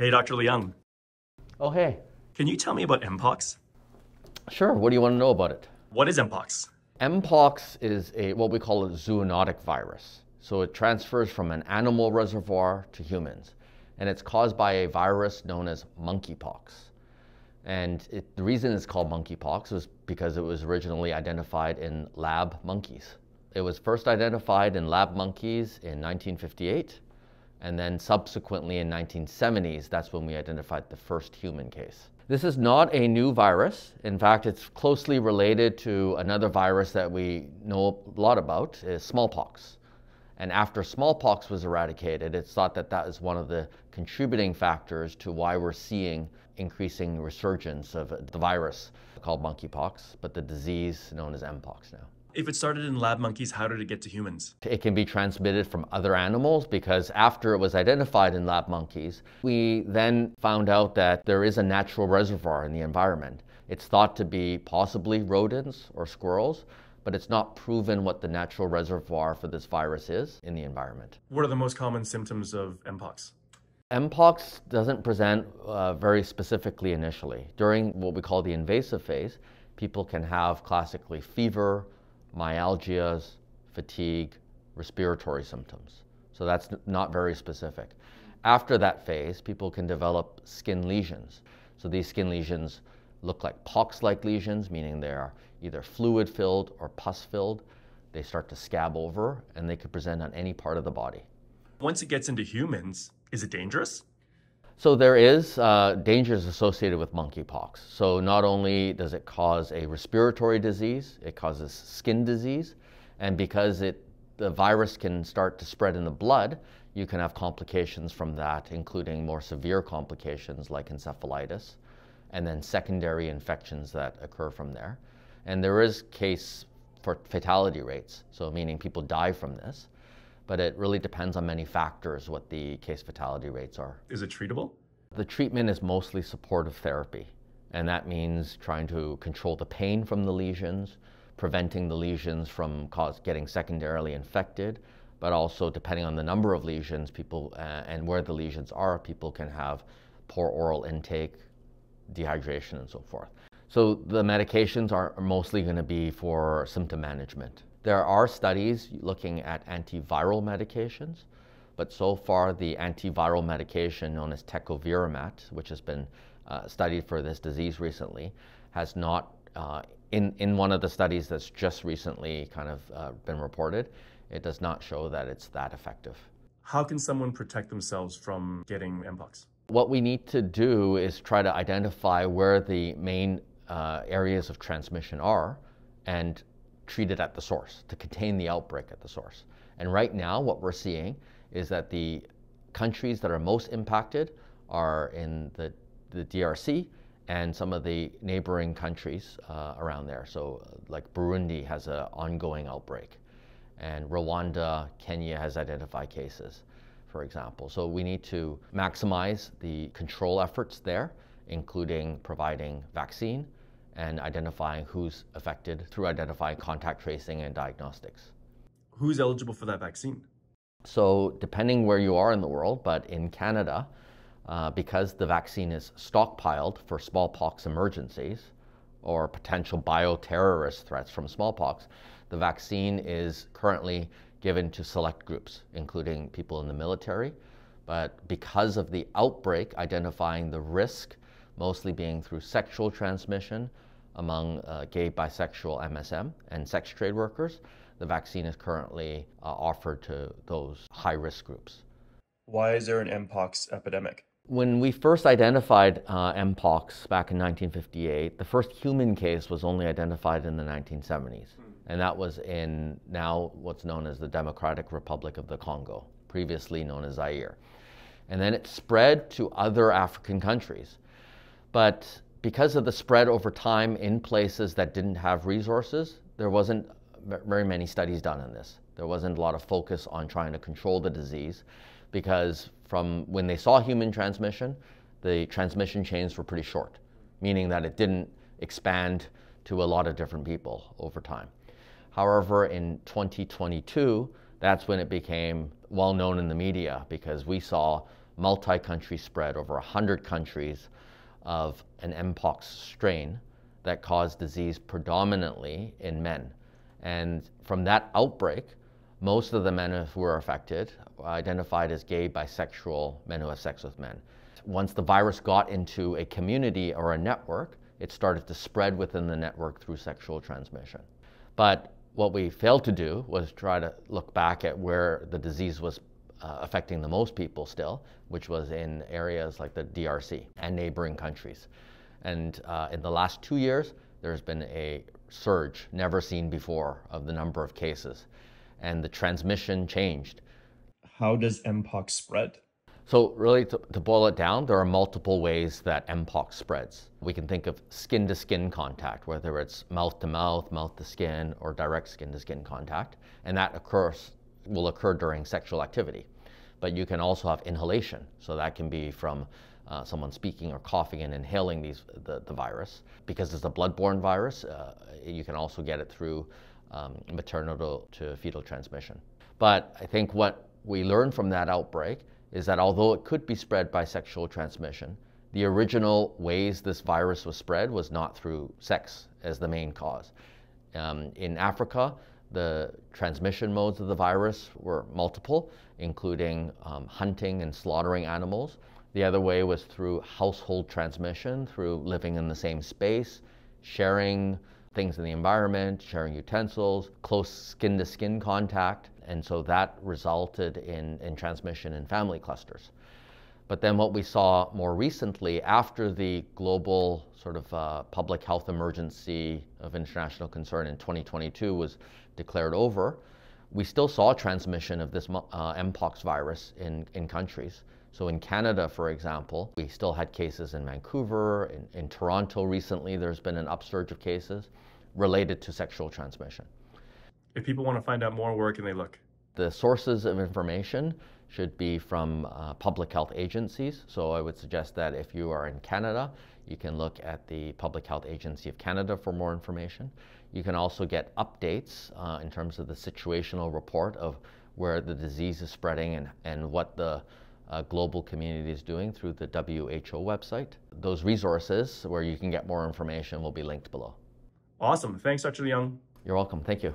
Hey, Dr. Leung. Oh, hey. Can you tell me about Mpox? Sure. What do you want to know about it? What is Mpox? Mpox is a what we call a zoonotic virus. So it transfers from an animal reservoir to humans, and it's caused by a virus known as monkeypox. And it, the reason it's called monkeypox is because it was originally identified in lab monkeys. It was first identified in lab monkeys in 1958, and then subsequently in 1970s, that's when we identified the first human case. This is not a new virus. In fact, it's closely related to another virus that we know a lot about, is smallpox. And after smallpox was eradicated, it's thought that that is one of the contributing factors to why we're seeing increasing resurgence of the virus called monkeypox, but the disease known as Mpox now. If it started in lab monkeys, how did it get to humans? It can be transmitted from other animals because after it was identified in lab monkeys, we then found out that there is a natural reservoir in the environment. It's thought to be possibly rodents or squirrels, but it's not proven what the natural reservoir for this virus is in the environment. What are the most common symptoms of Mpox? Mpox doesn't present uh, very specifically initially. During what we call the invasive phase, people can have classically fever, myalgias, fatigue, respiratory symptoms. So that's not very specific. After that phase, people can develop skin lesions. So these skin lesions look like pox-like lesions, meaning they are either fluid-filled or pus-filled. They start to scab over, and they could present on any part of the body. Once it gets into humans, is it dangerous? So there is uh, dangers associated with monkeypox. So not only does it cause a respiratory disease, it causes skin disease, and because it the virus can start to spread in the blood, you can have complications from that, including more severe complications like encephalitis, and then secondary infections that occur from there. And there is case for fatality rates, so meaning people die from this but it really depends on many factors what the case fatality rates are. Is it treatable? The treatment is mostly supportive therapy, and that means trying to control the pain from the lesions, preventing the lesions from cause, getting secondarily infected, but also depending on the number of lesions people uh, and where the lesions are, people can have poor oral intake, dehydration, and so forth. So the medications are mostly going to be for symptom management. There are studies looking at antiviral medications, but so far the antiviral medication known as tecovirimat, which has been uh, studied for this disease recently, has not, uh, in, in one of the studies that's just recently kind of uh, been reported, it does not show that it's that effective. How can someone protect themselves from getting Mpox? What we need to do is try to identify where the main uh, areas of transmission are and treat it at the source, to contain the outbreak at the source. And right now, what we're seeing is that the countries that are most impacted are in the, the DRC and some of the neighboring countries uh, around there. So, uh, like Burundi has an ongoing outbreak, and Rwanda, Kenya has identified cases, for example. So, we need to maximize the control efforts there, including providing vaccine and identifying who's affected through identifying contact tracing and diagnostics. Who's eligible for that vaccine? So, depending where you are in the world, but in Canada, uh, because the vaccine is stockpiled for smallpox emergencies or potential bioterrorist threats from smallpox, the vaccine is currently given to select groups, including people in the military. But because of the outbreak, identifying the risk mostly being through sexual transmission among uh, gay, bisexual, MSM, and sex trade workers. The vaccine is currently uh, offered to those high risk groups. Why is there an Mpox epidemic? When we first identified uh, Mpox back in 1958, the first human case was only identified in the 1970s. Hmm. And that was in now what's known as the Democratic Republic of the Congo, previously known as Zaire. And then it spread to other African countries. But because of the spread over time in places that didn't have resources, there wasn't very many studies done on this. There wasn't a lot of focus on trying to control the disease because from when they saw human transmission, the transmission chains were pretty short, meaning that it didn't expand to a lot of different people over time. However, in 2022, that's when it became well known in the media because we saw multi country spread over 100 countries of an Mpox strain that caused disease predominantly in men. And from that outbreak, most of the men who were affected were identified as gay, bisexual men who have sex with men. Once the virus got into a community or a network, it started to spread within the network through sexual transmission. But what we failed to do was try to look back at where the disease was uh, affecting the most people still, which was in areas like the DRC and neighboring countries. And uh, in the last two years, there's been a surge never seen before of the number of cases, and the transmission changed. How does Mpox spread? So, really, to, to, boil it down, there are multiple ways that Mpox spreads. We can think of skin to skin contact, whether it's mouth to mouth, mouth to skin, or direct skin to skin contact, and that occurs will occur during sexual activity. But you can also have inhalation, so that can be from uh, someone speaking or coughing and inhaling these, the, the virus. Because it's a bloodborne virus, uh, you can also get it through um, maternal to fetal transmission. But I think what we learned from that outbreak is that although it could be spread by sexual transmission, the original ways this virus was spread was not through sex as the main cause. Um, in Africa, the transmission modes of the virus were multiple, including um, hunting and slaughtering animals. The other way was through household transmission, through living in the same space, sharing things in the environment, sharing utensils, close skin to skin contact. And so that resulted in, in transmission in family clusters. But then what we saw more recently after the global sort of uh, public health emergency of international concern in 2022 was declared over, we still saw transmission of this uh, Mpox virus in, in countries. So in Canada, for example, we still had cases in Vancouver, in, in Toronto recently, there's been an upsurge of cases related to sexual transmission. If people want to find out more, where can they look? The sources of information should be from uh, public health agencies. So I would suggest that if you are in Canada, you can look at the Public Health Agency of Canada for more information. You can also get updates uh, in terms of the situational report of where the disease is spreading and, and what the uh, global community is doing through the WHO website. Those resources where you can get more information will be linked below. Awesome. Thanks, Dr. Leung. You're welcome. Thank you.